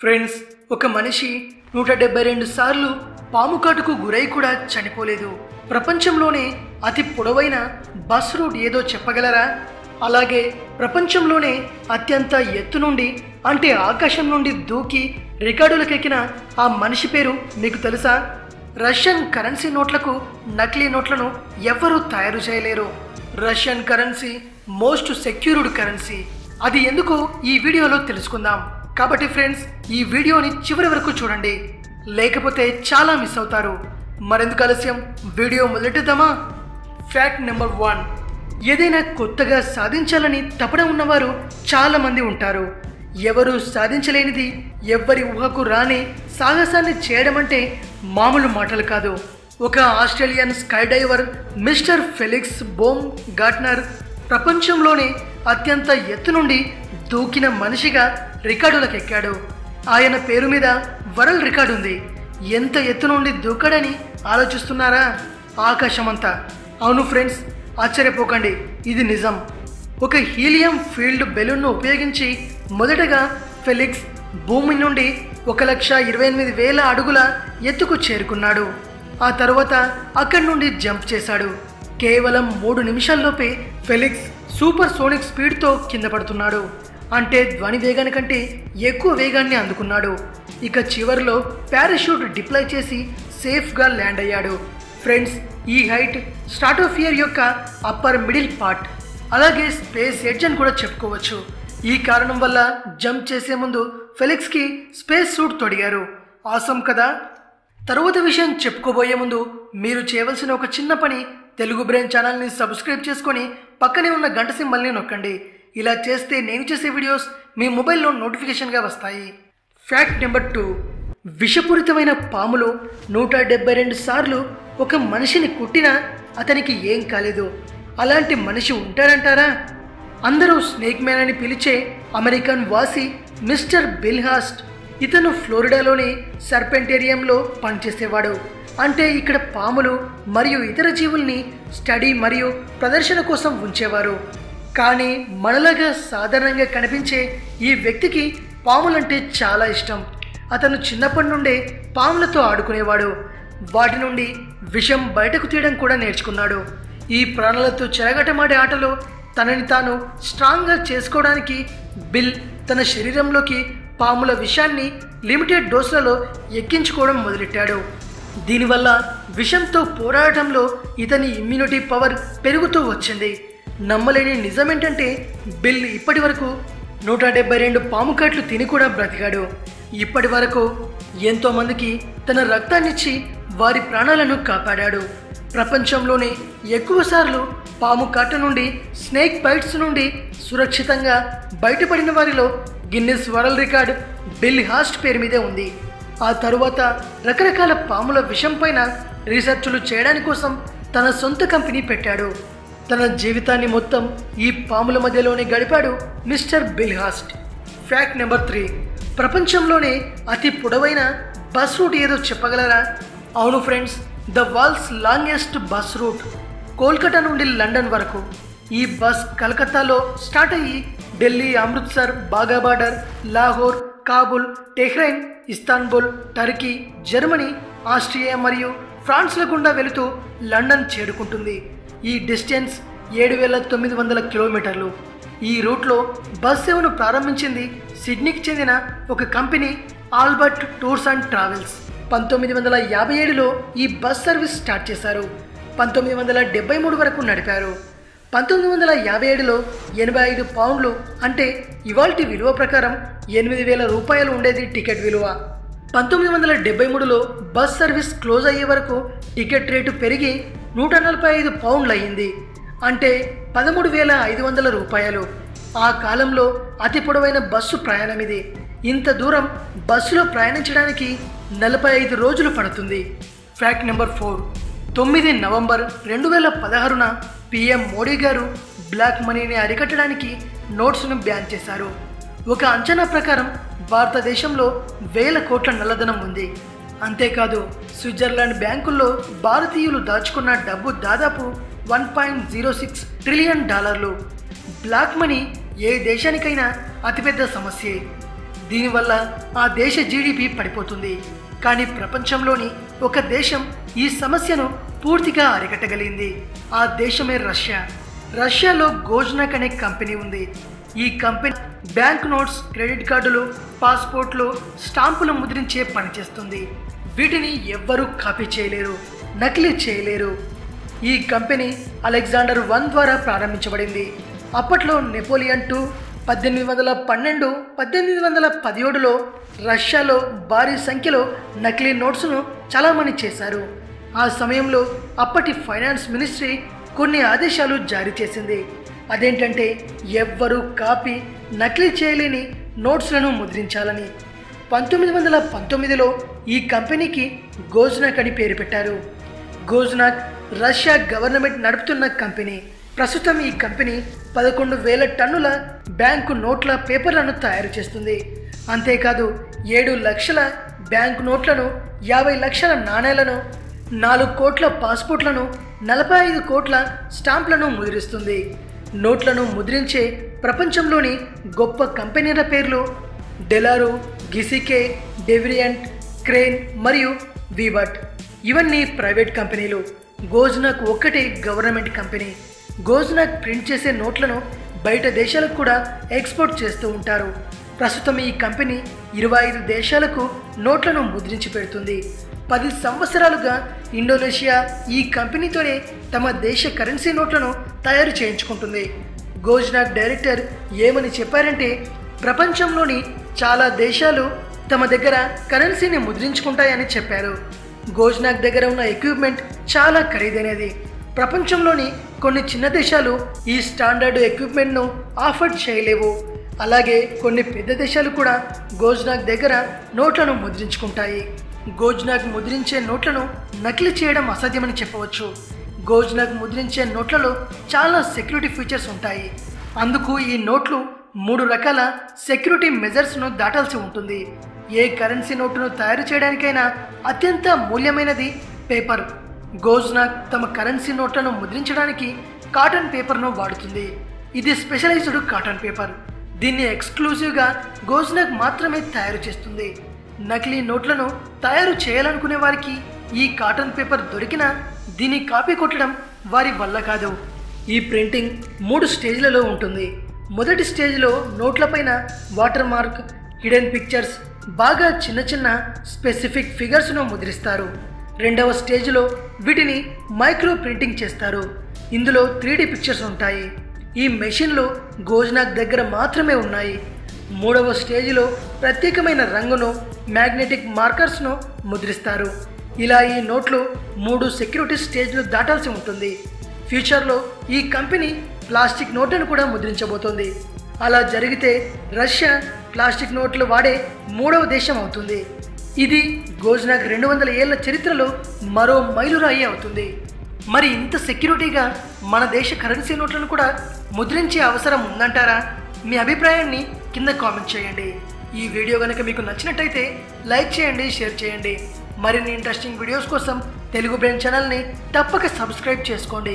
Friends ఒక మనిషి నూట డెబ్బై రెండు సార్లు పాము కాటుకు గురై కూడా చనిపోలేదు. ప్రపంచంలోనే అతి పొడవైన బస్ రూట్ ఏదో చెప్పగలరా? అలాగే ప్రపంచంలోనే అత్యంత ఎత్తు నుండి అంటే ఆకాశం నుండి దూకి రికార్డులకెక్కిన ఆ మనిషి పేరు మీకు తెలుసా? రష్యన్ కరెన్సీ నోట్లకు నకిలీ నోట్లను ఎవ్వరూ తయారు చేయలేరు. Russian currency most secured currency. అది ఎందుకు ఈ వీడియోలో తెలుసుకుందాం. కాబట్టి ఫ్రెండ్స్ ఈ వీడియోని చివరి వరకు చూడండి. లేకపోతే చాలా మిస్ అవుతారు. మరెందుకు ఆలస్యం? వీడియో మొదలెట్టుదామా ఫ్యాక్ట్ నెంబర్ వన్ ఏదైనా కొత్తగా సాధించాలని తపన ఉన్నవారు చాలామంది ఉంటారు. ఎవరు సాధించలేనిది ఎవ్వరి ఊహకు రాని సాహసాన్ని చేయడం అంటే మామూలు మాటలు కాదు. ఒక Australian sky diver mister Felix Baumgartner ప్రపంచంలోనే అత్యంత ఎత్తు నుండి దూకిన మనిషిగా రికార్డులకు ఎక్కాడు ఆయన పేరు మీద వరల్డ్ రికార్డ్ ఉంది. ఎంత ఎత్తు నుండి దూకడని ఆలోచిస్తున్నారా? ఆకాశమంతా. అవును ఫ్రెండ్స్ ఆశ్చర్యపోకండి. ఇది నిజం. ఒక హీలియం ఫీల్డ్ బెలూన్ను ఉపయోగించి మొదటగా ఫెలిక్స్ భూమి నుండి ఒక లక్ష ఇరవై ఎనిమిది వేల అడుగుల ఎత్తుకు చేరుకున్నాడు. ఆ తర్వాత అక్కడి నుండి జంప్ చేశాడు. కేవలం మూడు నిమిషాల్లోపే ఫెలిక్స్ సూపర్ సోనిక్ స్పీడ్తో కింద పడుతున్నాడు. అంటే ధ్వని వేగాని కంటే ఎక్కువ వేగాన్ని అందుకున్నాడు. ఇక చివరిలో పారాషూట్ డిప్లై చేసి సేఫ్గా ల్యాండ్ అయ్యాడు. ఫ్రెండ్స్ ఈ హైట్ స్టాటోఫియర్ యొక్క అప్పర్ మిడిల్ పార్ట్. అలాగే స్పేస్ ఎడ్జ్ అని కూడా చెప్పుకోవచ్చు. ఈ కారణం వల్ల జంప్ చేసే ముందు ఫెలిక్స్కి స్పేస్ సూట్ తొడిగారు. ఆసం కదా? తరువాత విషయం చెప్పుకోబోయే ముందు మీరు చేయవలసిన ఒక చిన్న పని తెలుగు బ్రెయిన్ ఛానల్ని సబ్స్క్రైబ్ చేసుకొని పక్కనే ఉన్న గంట సింబల్ని నొక్కండి. ఇలా చేస్తే నేను చేసే వీడియోస్ మీ మొబైల్లో నోటిఫికేషన్గా వస్తాయి. ఫ్యాక్ట్ నెంబర్ టూ విషపూరితమైన పాములు నూట డెబ్బై రెండు సార్లు ఒక మనిషిని కుట్టినా అతనికి ఏం కాలేదు. అలాంటి మనిషి ఉంటారంటారా? అందరూ స్నేక్ మ్యాన్ అని పిలిచే అమెరికన్ వాసి మిస్టర్ బిల్హాస్ట్ ఇతను ఫ్లోరిడాలోని సర్పెంటేరియంలో పనిచేసేవాడు. అంటే ఇక్కడ పాములు మరియు ఇతర జీవుల్ని స్టడీ మరియు ప్రదర్శన కోసం ఉంచేవారు. కానీ మనలాగా సాధారణంగా కనిపించే ఈ వ్యక్తికి పాములంటే చాలా ఇష్టం. అతను చిన్నప్పటి నుండే పాములతో ఆడుకునేవాడు. వాటి నుండి విషం బయటకు తీయడం కూడా నేర్చుకున్నాడు. ఈ ప్రాణాలతో చెరగటమాడే ఆటలో తనని తాను స్ట్రాంగ్గా చేసుకోవడానికి బిల్ తన శరీరంలోకి పాముల విషాన్ని లిమిటెడ్ డోసులలో ఎక్కించుకోవడం మొదలెట్టాడు. దీనివల్ల విషంతో పోరాడటంలో ఇతని ఇమ్యూనిటీ పవర్ పెరుగుతూ వచ్చింది. నమ్మలేని నిజమేంటంటే బిల్ ఇప్పటి వరకు నూట డెబ్బై రెండు పాము కట్లు తిని కూడా బ్రతికాడు. ఇప్పటి వరకు ఎంతోమందికి తన రక్తాన్నిచ్చి వారి ప్రాణాలను కాపాడాడు. ప్రపంచంలోనే ఎక్కువసార్లు పాము కాట నుండి స్నేక్ బైట్స్ నుండి సురక్షితంగా బయటపడిన వారిలో Guinness world record Bill Haast పేరు మీదే ఉంది. ఆ తరువాత రకరకాల పాముల విషం పైన రీసెర్చ్లు చేయడానికి కోసం తన సొంత కంపెనీ పెట్టాడు. తన జీవితాన్ని మొత్తం ఈ పాముల మధ్యలోనే గడిపాడు mister Bill Haast. Fact number three ప్రపంచంలోనే అతి పొడవైన బస్ రూట్ ఏదో చెప్పగలరా? అవును friends the world's longest bus route Kolkata నుండి లండన్ వరకు. ఈ బస్ కలకత్తాలో స్టార్ట్ అయ్యి ఢిల్లీ అమృత్సర్ బాగా border Lahore Kabul Tehran Istanbul Turkey Germany Austria మరియు ఫ్రాన్స్ల గుండా వెళుతూ లండన్ చేరుకుంటుంది. ఈ డిస్టెన్స్ ఏడు వేల తొమ్మిది వందల కిలోమీటర్లు. ఈ రూట్లో బస్ సేవను ప్రారంభించింది సిడ్నీకి చెందిన ఒక company Albert tours and travels. పంతొమ్మిది వందల యాభై ఏడులో ఈ బస్ సర్వీస్ స్టార్ట్ చేశారు. పంతొమ్మిది వందల డెబ్బై మూడు వరకు నడిపారు. పంతొమ్మిది వందల యాభై ఏడులో ఎనభై ఐదు పౌండ్లు అంటే ఇవాల్టి విలువ ప్రకారం ఎనిమిది వేల రూపాయలు ఉండేది టికెట్ విలువ. పంతొమ్మిది వందల డెబ్బై మూడులో బస్ సర్వీస్ క్లోజ్ అయ్యే వరకు టికెట్ రేటు పెరిగి నూట నలభై ఐదు పౌండ్లు అయ్యింది అంటే పదమూడు వేల ఐదు వందల రూపాయలు. ఆ కాలంలో అతి పొడవైన బస్సు ప్రయాణం ఇది ఇంత దూరం బస్సులో ప్రయాణించడానికి నలభై ఐదు రోజులు పడుతుంది. Fact number four. తొమ్మిది నవంబర్ రెండు వేల పదహారున పిఎం మోడీ గారు బ్లాక్ మనీని అరికట్టడానికి నోట్స్ను బ్యాన్ చేశారు. ఒక అంచనా ప్రకారం భారతదేశంలో వేల కోట్ల నల్లధనం ఉంది. అంతేకాదు స్విట్జర్లాండ్ బ్యాంకుల్లో భారతీయులు దాచుకున్న డబ్బు దాదాపు one point zero six trillion డాలర్లు. బ్లాక్ మనీ ఏ దేశానికైనా అతిపెద్ద సమస్యే. దీనివల్ల ఆ దేశ జీడిపి పడిపోతుంది. కానీ ప్రపంచంలోని ఒక దేశం ఈ సమస్యను పూర్తిగా అరికట్టగలిగింది. ఆ దేశమే రష్యా. రష్యాలో గోజ్నాక్ అనే కంపెనీ ఉంది. ఈ కంపెనీ బ్యాంక్ నోట్స్ క్రెడిట్ కార్డులు పాస్పోర్ట్లు స్టాంపులు ముద్రించే పనిచేస్తుంది వీటిని ఎవ్వరూ కాపీ చేయలేరు నకిలీ చేయలేరు. ఈ కంపెనీ అలెగ్జాండర్ వన్ ద్వారా ప్రారంభించబడింది. అప్పట్లో నెపోలియన్ టూ పద్దెనిమిది వందల పన్నెండు పద్దెనిమిది వందల పదిహేడులో రష్యాలో భారీ సంఖ్యలో నకిలీ నోట్స్ను చలామణి చేశారు. ఆ సమయంలో అప్పటి ఫైనాన్స్ మినిస్ట్రీ కొన్ని ఆదేశాలు జారీ చేసింది. అదేంటంటే ఎవ్వరూ కాపీ నకిలీ చేయలేని నోట్స్లను ముద్రించాలని. పంతొమ్మిది వందల పంతొమ్మిదిలో ఈ కంపెనీకి గోజ్నాక్ అని పేరు పెట్టారు. గోజ్నాక్ రష్యా గవర్నమెంట్ నడుపుతున్న కంపెనీ. ప్రస్తుతం ఈ కంపెనీ పదకొండు వేల టన్నుల బ్యాంకు నోట్ల పేపర్లను తయారు చేస్తుంది. అంతేకాదు ఏడు లక్షల బ్యాంకు నోట్లను యాభై లక్షల నాణేలను నాలుగు కోట్ల పాస్పోర్ట్లను నలభై ఐదు కోట్ల స్టాంప్లను ముద్రిస్తుంది. నోట్లను ముద్రించే ప్రపంచంలోని గొప్ప కంపెనీల పేర్లు డెలారో గిసికే డెవిరియంట్ క్రేన్ మరియు వీబట్ ఇవన్నీ ప్రైవేట్ కంపెనీలు. గోజ్నాక్ ఒక్కటే గవర్నమెంట్ కంపెనీ. గోజ్నాక్ ప్రింట్ చేసే నోట్లను బయట దేశాలకు కూడా ఎక్స్పోర్ట్ చేస్తూ ఉంటారు. ప్రస్తుతం ఈ కంపెనీ ఇరవై ఐదు దేశాలకు నోట్లను ముద్రించి పెడుతుంది. పది సంవత్సరాలుగా ఇండోనేషియా ఈ కంపెనీతోనే తమ దేశ కరెన్సీ నోట్లను తయారు చేయించుకుంటుంది. గోజ్నాక్ డైరెక్టర్ ఏమని చెప్పారంటే ప్రపంచంలోని చాలా దేశాలు తమ దగ్గర కరెన్సీని ముద్రించుకుంటాయని చెప్పారు. గోజ్నాక్ దగ్గర ఉన్న ఎక్విప్మెంట్ చాలా ఖరీదైనది. ప్రపంచంలోని కొన్ని చిన్న దేశాలు ఈ స్టాండర్డ్ ఎక్విప్మెంట్ను ఆఫర్ చేయలేవు. అలాగే కొన్ని పెద్ద దేశాలు కూడా గోజ్నాక్ దగ్గర నోట్లను ముద్రించుకుంటాయి. గోజ్నాగ్ ముద్రించే నోట్లను నకిలీ చేయడం అసాధ్యమని చెప్పవచ్చు. గోజ్నాగ్ ముద్రించే నోట్లలో చాలా సెక్యూరిటీ ఫీచర్స్ ఉంటాయి. అందుకు ఈ నోట్లు మూడు రకాల సెక్యూరిటీ మెజర్స్ను దాటాల్సి ఉంటుంది. ఏ కరెన్సీ నోటును తయారు చేయడానికైనా అత్యంత మూల్యమైనది పేపర్. గోజ్నాగ్ తమ కరెన్సీ నోట్లను ముద్రించడానికి కాటన్ పేపర్ను వాడుతుంది. ఇది స్పెషలైజ్డ్ కాటన్ పేపర్. దీన్ని ఎక్స్క్లూజివ్గా గోజ్నాగ్ మాత్రమే తయారు చేస్తుంది. నకిలీ నోట్లను తయారు చేయాలనుకునే వారికి ఈ కాటన్ పేపర్ దొరికినా దీన్ని కాపీ కొట్టడం వారి వల్ల కాదు. ఈ ప్రింటింగ్ మూడు స్టేజ్లలో ఉంటుంది. మొదటి స్టేజ్లో నోట్లపైన వాటర్ మార్క్ హిడెన్ పిక్చర్స్ బాగా చిన్న చిన్న స్పెసిఫిక్ ఫిగర్స్ను ముద్రిస్తారు. రెండవ స్టేజ్లో వీటిని మైక్రో ప్రింటింగ్ చేస్తారు. ఇందులో త్రీ పిక్చర్స్ ఉంటాయి. ఈ మెషిన్లు గోజ్నాక్ దగ్గర మాత్రమే ఉన్నాయి. మూడవ స్టేజ్లో ప్రత్యేకమైన రంగును మ్యాగ్నెటిక్ మార్కర్స్ను ముద్రిస్తారు. ఇలా ఈ నోట్లు మూడు సెక్యూరిటీ స్టేజ్లు దాటాల్సి ఉంటుంది. ఫ్యూచర్లో ఈ కంపెనీ ప్లాస్టిక్ నోట్లను కూడా ముద్రించబోతోంది. అలా జరిగితే రష్యా ప్లాస్టిక్ నోట్లు వాడే మూడవ దేశం అవుతుంది. ఇది గోజ్నాక్ రెండు వందల ఏళ్ళ చరిత్రలో మరో మైలురాయి అవుతుంది. మరి ఇంత సెక్యూరిటీగా మన దేశ కరెన్సీ నోట్లను కూడా ముద్రించే అవసరం ఉందంటారా? మీ అభిప్రాయాన్ని కింద కామెంట్ చేయండి. ఈ వీడియో కనుక మీకు నచ్చినట్టయితే లైక్ చేయండి షేర్ చేయండి. మరిన్ని ఇంట్రెస్టింగ్ వీడియోస్ కోసం తెలుగు బ్రెయిన్ ఛానల్ని తప్పక సబ్స్క్రైబ్ చేసుకోండి.